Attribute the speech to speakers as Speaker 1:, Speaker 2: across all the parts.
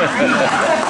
Speaker 1: Yeah.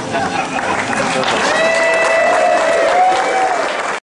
Speaker 1: Obrigado.